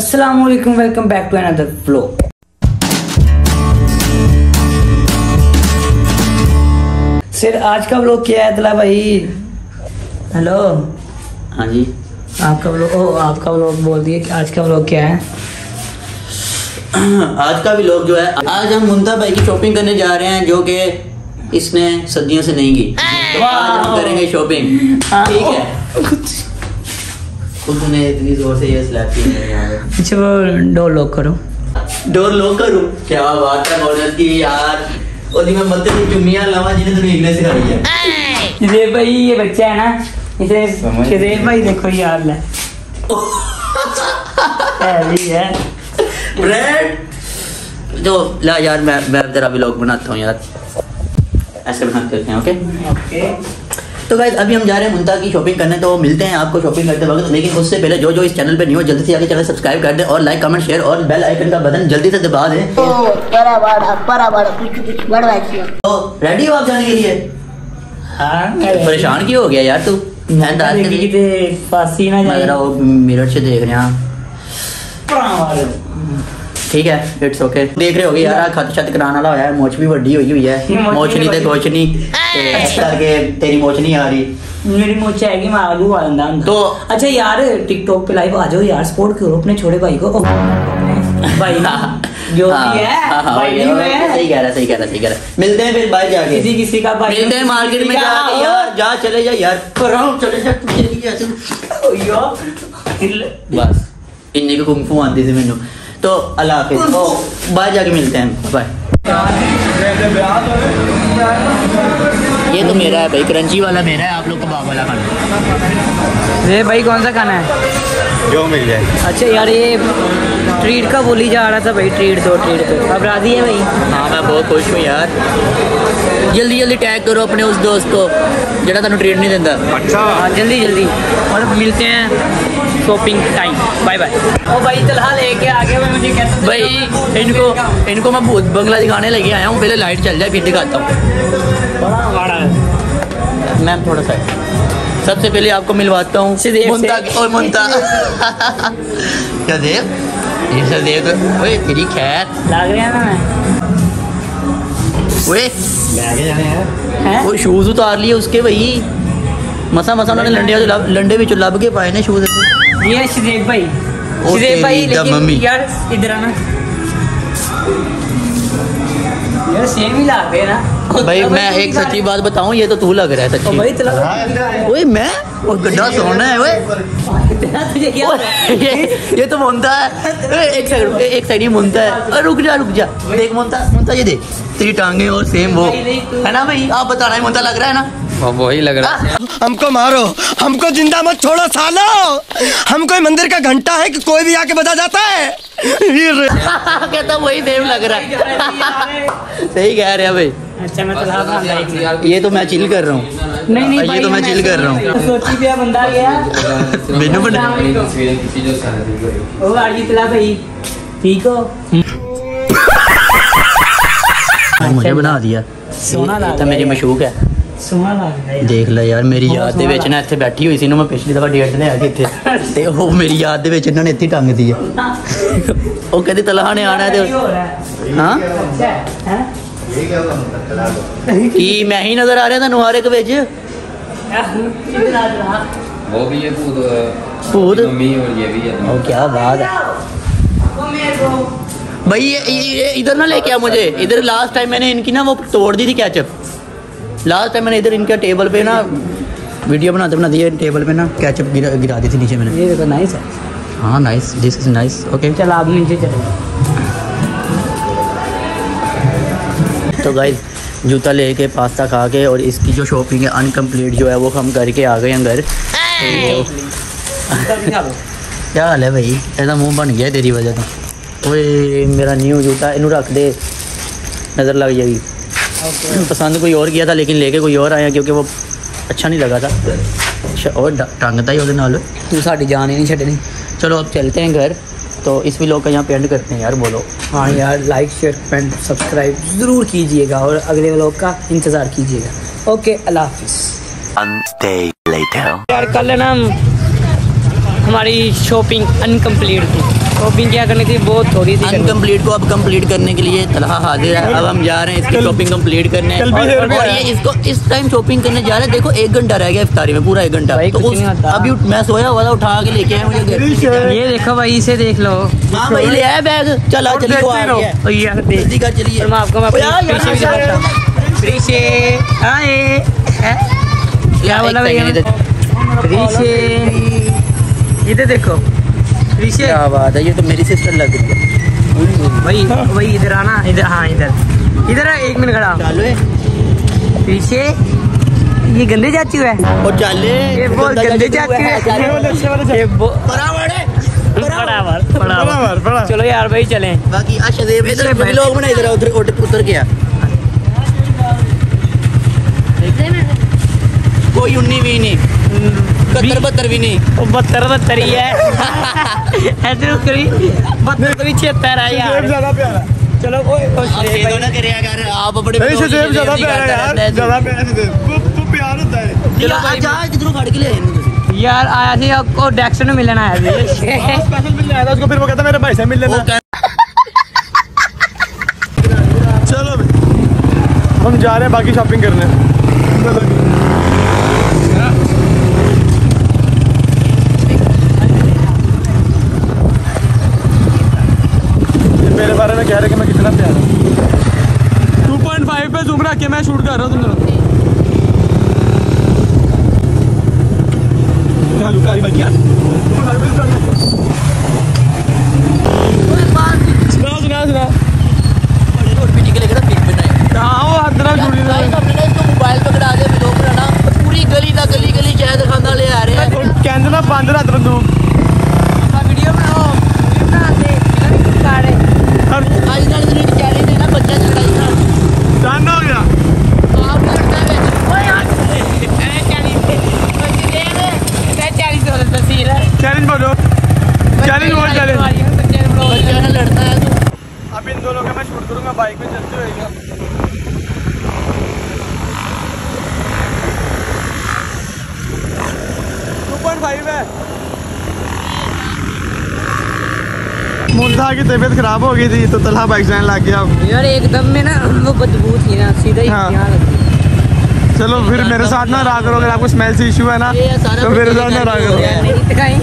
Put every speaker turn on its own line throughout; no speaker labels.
अस्सलाम वालेकुम welcome back to another vlog sir आज का व्लॉग क्या है अदला भाई हेलो
हाँ जी।
आपका व्लॉग ओ आपका व्लॉग बोल दिए कि आज का व्लॉग क्या है?
आज का भी लोग जो है आज हम मुंता भाई की शॉपिंग करने जा रहे हैं जो कि इसने सदियों से नहीं की। तो आज हम करेंगे शॉपिंग ठीक है? उसने इतनी ज़ोर से ये स्लैप की मेरे यहाँ
अच्छा वो डोर लॉक करो।
डोर लॉक करूँ? क्या बात है बोनस की यार। ओदी मैं मत्ते की चुम्मियाँ लावा जिन्हें तूने इंग्लिश सिखाई है।
ये भाई ये बच्चा है ना इसे किसे भाई देखो यार ले है। है
ब्रेड तो ला यार मैं मैं तेरा व्लॉग बनाता हूँ यार। ऐसे बनाते हैं ओके?
ओके।
तो गाइज़ अभी हम जा रहे हैं मुंता की शॉपिंग करने तो मिलते हैं आपको शॉपिंग करते वक्त। लेकिन उससे पहले जो जो इस चैनल पे नहीं हो जल्दी से आगे चैनल सब्सक्राइब कर दें और लाइक कमेंट शेयर और बेल आइकन का बटन जल्दी से दबा दें। तो रेडी हो आप जाने के लिए? परेशान क्यों हो गया यार तू? मिरर तो से देख रहे ठीक है इट्स ओके देख रहे हो यार खत छत कराने वाला होया मोच भी वड्डी होई हुई है
मोच
नहीं तो कुछ नहीं। ऐसे करके तेरी मोच नहीं आ रही
मेरी मोच आएगी मैं आंदा
तो
अच्छा यार टिकटॉक पे लाइव आ जाओ यार सपोर्ट करो अपने छोटे भाई को भाई भाई
सही कह रहा सही कह रहा सही कह रहा मिलते हैं फिर भाई जाके
किसी किसी का भाई
मिलते हैं मार्केट में यार जा चले जा यार चले जा बस कुंफू थी मैनू तो अल्लाह हाफिज बाहर जाके मिलते हैं बाय ये तो मेरा है भाई क्रंची वाला मेरा है आप लोग कबाब वाला खाना।
ये भाई कौन सा खाना है?
जो मिल जाए।
अच्छा यार ये ट्रीट का बोली जा रहा था भाई ट्रीट दो ट्रीट दो। अब राज़ी है भाई?
हाँ मैं बहुत खुश हूँ यार। जल्दी जल्दी टैग करो अपने उस दोस्त को जरा तेन ट्रीट नहीं देता
अच्छा।
हाँ जल्दी जल्दी। और मिलते हैं। शॉपिंग टाइम बाय बाय ओ भाई तलहा लेके आ गया मुझे कैसे
भाई इनको इनको मैं भूत बंगला दिखाने लेके आया हूँ पहले लाइट चल जाए फिर दिखाता हूँ।
बड़ा बड़ा है
मैम थोड़ा सा। सबसे पहले आपको मिलवाता हूँ मुंता और मुंता। क्या देव? ये सदैव तो ओए तेरी खैर।
लग रहा है ना मैं?
ओए।
आगे जाने हैं।
हैं?
वो शूज़ उतार लिए उसके भाई। मसा मसा उन्होंने लंडे लंडे भी लब के पाए ने शूज़
ये शिदेव भाई। शिदेव भाई लेकिन यार इधर आना। यार सेम ही हैं ना।
भाई मैं एक सच्ची बात बताऊँ ये तो तू लग रहा है
है। भाई
सच्ची
तला
ओए मैं? वो गड्ढा सोना है ओए? ये ये तो मुंता है। एक सेकंड एक सेकंड ये मुंता है। अरे रुक जा रुक जा। देख मुंता मुंता ये देख। तेरी टांगे और सेम वो। है ना भाई? आप बता रहे हैं मुंता लग रहा है ना?
वही लग रहा है।
हमको मारो। हमको ज़िंदा मत छोड़ो सालो। हम कोई मंदिर का घंटा है कि कोई भी आके बजा जाता है?
कहता वही सेम लग रहा है। सही कह रहे हैं भाई।
अच्छा मैं बना
ये तो मैं चिल कर रहा हूँ।
नहीं नहीं
ये तो मैं चिल कर रहा हूँ।
तो सोची भी बंदा गया
मैनू बना।
ठीक हो?
मुझे बना दिया।
सोना
तो मेरी। मशूक है।
सोना लग रहा है
ਦੇਖ ਲੈ ਯਾਰ ਮੇਰੀ
ਬਹੁਤ
ਯਾਦ ਦੇ ਵਿੱਚ ਨਾ ਇੱਥੇ ਬੈਠੀ ਹੋਈ ਸੀ ਨੂੰ ਮੈਂ ਪਿਛਲੀ ਦਫਾ ਡੇਟ ਲੈ ਆ ਕੇ ਇੱਥੇ ਤੇ ਉਹ ਮੇਰੀ ਯਾਦ ਦੇ ਵਿੱਚ ਇਹਨਾਂ ਨੇ ਇੱਥੇ ਹੀ ਟੰਗਦੀ ਆ ਉਹ ਕਹਿੰਦੀ ਤਲਹਾ ਨੇ ਆਣਾ ਤੇ
हो रहा है
ਹਾਂ
अच्छा है
ਕੀ ਮੈਂ ਹੀ ਨਜ਼ਰ ਆ ਰਿਹਾ ਤੁਹਾਨੂੰ ਹਰ ਇੱਕ ਵਿੱਚ
इधर आ रहा
वो भी है भूत
भूत?
मम्मी और ये भी है
ओ क्या बात है भाई ये, ये, ये इधर ना लेके आ मुझे इधर लास्ट टाइम मैंने इनकी ना वो तोड़ दी थी कैचअप लास्ट टाइम मैंने इधर इनके टेबल पे ना वीडियो बनाते बनाते ये टेबल पे ना कैचअप गिरा गिरा दी थी नीचे मैंने।
ये देखो नाइस है।
हाँ nice this is nice okay
चल आप नीचे चले।
तो गाइज़ जूता लेके पास्ता खा के और इसकी जो शॉपिंग है अनकम्प्लीट जो है वो हम करके आ गए हैं घर तो क्या हाल है भाई? ऐसा मुँह बन गया तेरी वजह तो ओए मेरा न्यू जूता इनू रख दे। नज़र लग जाएगी। okay. पसंद कोई और किया था लेकिन लेके कोई और आया क्योंकि वो अच्छा नहीं लगा था। अच्छा और टंगता ही उसके
तू सा जान ही नहीं छटनी
चलो अब चलते हैं घर। तो इस भी लोग का यहाँ पेंट करते हैं यार बोलो।
हाँ यार लाइक शेयर पेंट सब्सक्राइब ज़रूर कीजिएगा और अगले लोग का इंतज़ार कीजिएगा। ओके अल्लाह हाफिज़ यार कल ना हमारी शॉपिंग अनकम्प्लीट थी। शॉपिंग क्या करनी थी? बहुत थोड़ी सी।
अनकम्प्लीट को अब कंप्लीट करने के लिए तलहा हाजिर है। अब हम जा रहे हैं इसकी शॉपिंग कंप्लीट करने। और, और ये इसको इस टाइम शॉपिंग करने जा रहे हैं। देखो एक घंटा रह गया इफ्तारी में पूरा एक घंटा। तो उस अभी मैं सोया हुआ था उठा के लेके आया मुझे
ये देखो भाई इसे देख लो।
हाँ भाई ले आया बैग चला चलिए।
देख मैं आपको हूँ। आए। क्या बोला भैया? इधर। देखो। पीछे
क्या बात है ये तो मेरी सिस्टर लग रही है।
वही वही इधर आना इधर हाँ इधर। इधर आ, एक मिनट खड़ा हो।
है।
पीछे ये गंदे चाचू है।
और चाले
ये बहुत गंदे चाचू है ये बो-
बराबर है
बराबर। बराबर चलो यार भाई चलें।
बाकी अच्छा देव इधर
बैठ-
लोग बना इधर उधर उधर उतर गया। कोई उन्नी भी नहीं। कत्तर बत्तर भी नहीं।
वो बहत्तर बहत्तर ही। है ऐसे तो करी बहत्तर तो भी छिहत्तर है यार।
ज़्यादा प्यारा
चलो
आप
नहीं
ये
भाई।
ना करिया कर आप बड़े
नहीं
बड़े
सदैव ज़्यादा प्यारा यार। ज़्यादा प्यारा तू तू प्यार होता है।
चलो आज आज किधरों खड़ के ले आए
यार आया थी आपको डेक्सन में मिलना आया थी
स्पेशल मिलने आया था उसको फिर वो कहता मेरे भाई से मिल लेना। चलो हम जा रहे हैं बाकी शॉपिंग करने चलो ये मेरे बारे में कह रहे कि मैं कितना प्यारा टू पॉइंट फाइव पे जूम रख के मैं शूट कर रहा तुम दोनों क्या लुका रही भाई यार सुना सुना सुना
बड़े रोड पे निकलेगा ना फिर बनाए
हाँ वो हर तरह जुड़ी
गाइस हमने ना इसको मोबाइल पकड़ा दिया वीडियो बनाना पूरी गली का गली गली शहर खाना ले आ रहे हैं
कहते ना बंद रात बंदूक
वीडियो बनाओ वीडियो बनाते फ़िल्म काटे
आज नाल दिन चैलेंज है ना बच्चा झगड़ा इतना
डन हो गया
आप करता है
ओए यार अरे चालीस बच्चे दे दे चालीस वाला तस्वीर है
चैलेंज बोलो चैलेंज बोल चैलेंज
बच्चा ना लड़ता है तो
अब इन दोनों का मैं बाइक में चलते हुए टू पॉइंट फाइव है। मुल्ता की तबीयत खराब हो गई थी तो तलहा बाइक चलाने लग गया
यार एकदम में ना वो बदबू थी ना सीधा ही
हाँ। चलो फिर मेरे साथ ना रहा करो अगर आपको स्मेल से इशू है ना तो मेरे साथ ना रहा। करो
मेरी दिखाई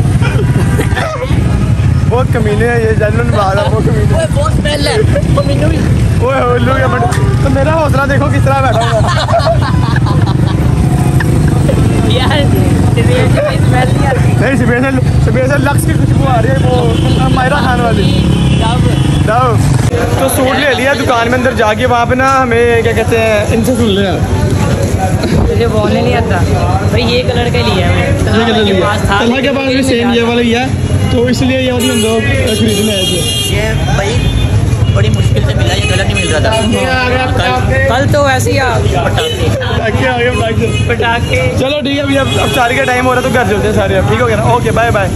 बहुत कमीने हैं ये बात है बहुत कमीने
ओए बहुत स्मेल है। वो मैंने भी
ओए हो लोग ये बट तो मेरा हौसला देखो किस तरह बैठा हुआ है।
यार नहीं
सुबह से सुबह से लक्स की खुशबू आ रही है वो मायरा खान वाली। जाओ। तो सूट ले लिया दुकान में अंदर जाके वहाँ पे ना हमें क्या कहते हैं इनसे सुन लिया
मुझे बोलने नहीं आता। भाई ये कलर का लिया है मैंने।
ये
के था।
तलहा के पास भी सेम ये वाला है? तो इसलिए ये वाली हम लोग खरीदने आए थे।
ये भाई बड़ी मुश्किल से मिला ये कलर नहीं मिल रहा था। कल
कल तो वैसे ही पटाखे। पटाखे
चलो ठीक है अभी अब अब चार का टाइम हो रहा है तो घर चलते हैं सारे अब। ठीक हो गया ना? ओके बाय बाय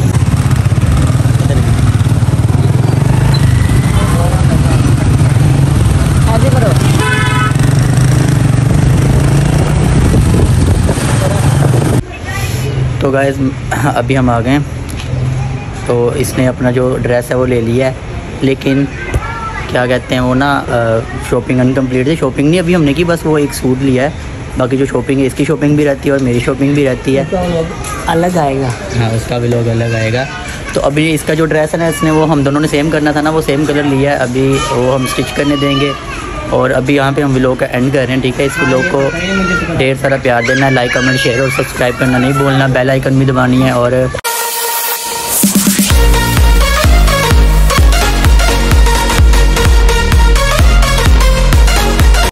तो गाइस अभी हम आ गए हैं। तो इसने अपना जो ड्रेस है वो ले लिया है। लेकिन क्या कहते हैं वो ना शॉपिंग अनकम्प्लीट है शॉपिंग नहीं अभी हमने की बस वो एक सूट लिया है। बाकी जो शॉपिंग है इसकी शॉपिंग भी रहती है और मेरी शॉपिंग भी रहती है।
अलग आएगा।
हाँ उसका भी लोग अलग आएगा। तो अभी इसका जो ड्रेस है ना इसने वो हम दोनों ने सेम करना था ना वो सेम कलर लिया है। अभी वो हम स्टिच करने देंगे। और अभी यहाँ पे हम व्लॉग का एंड कर रहे हैं ठीक है? इस व्लॉग को ढेर सारा प्यार देना है लाइक कमेंट शेयर और सब्सक्राइब करना नहीं बोलना बेल आइकन भी दबानी है और